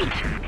right.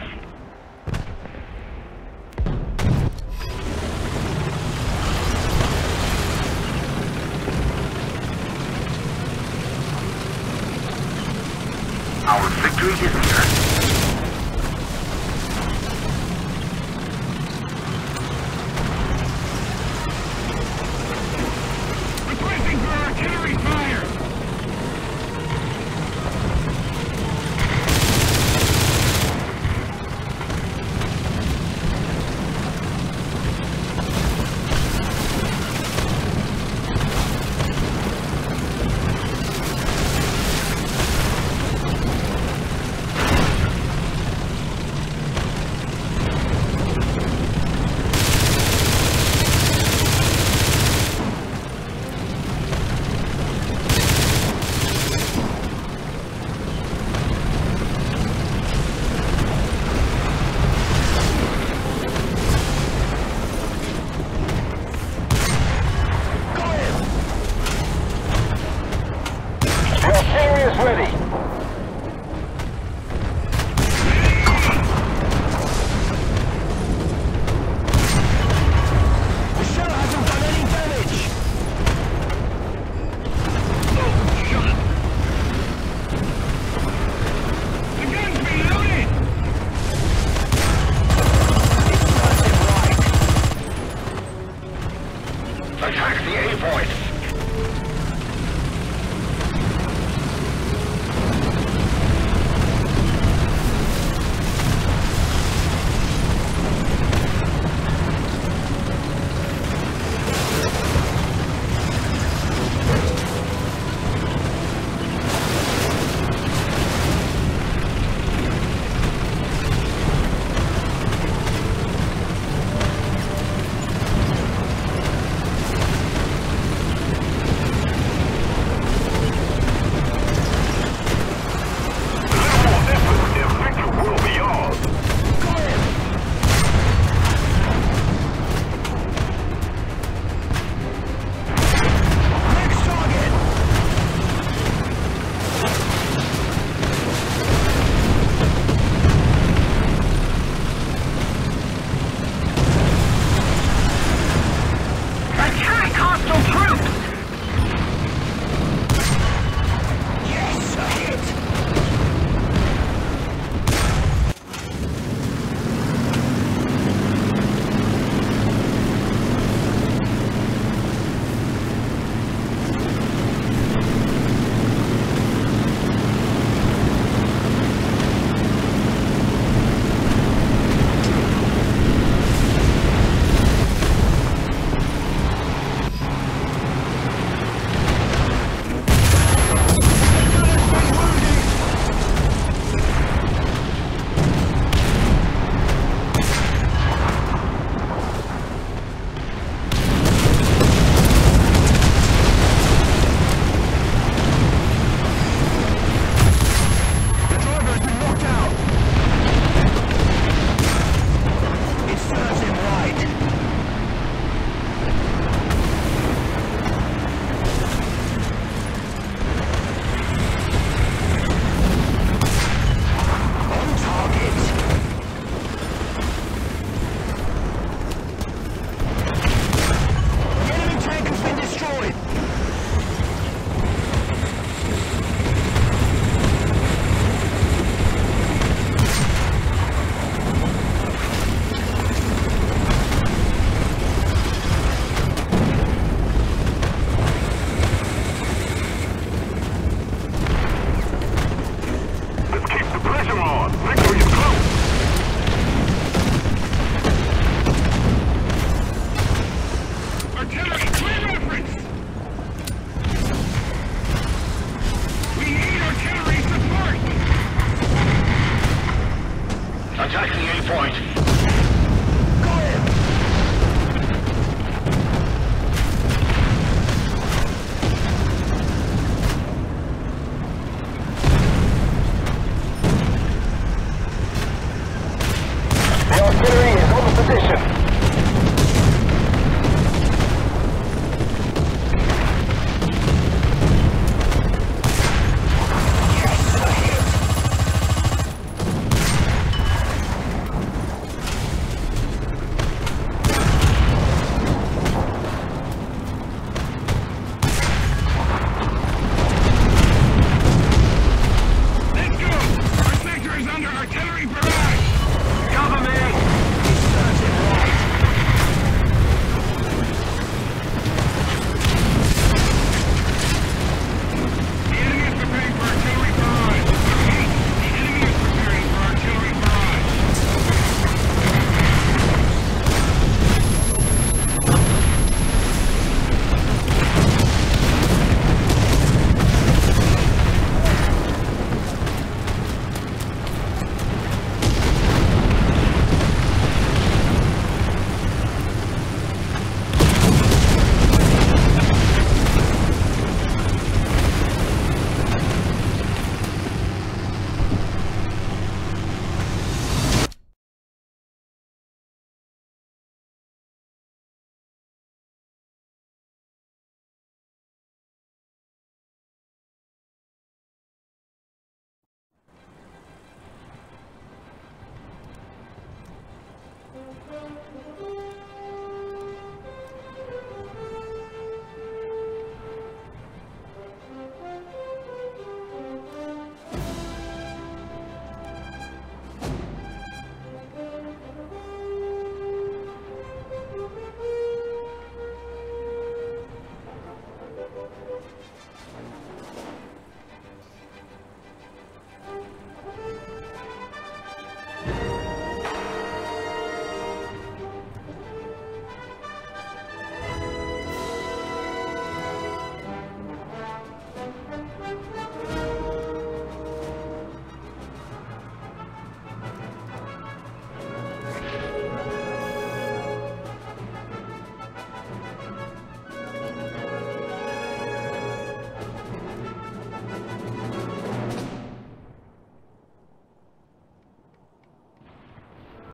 ready.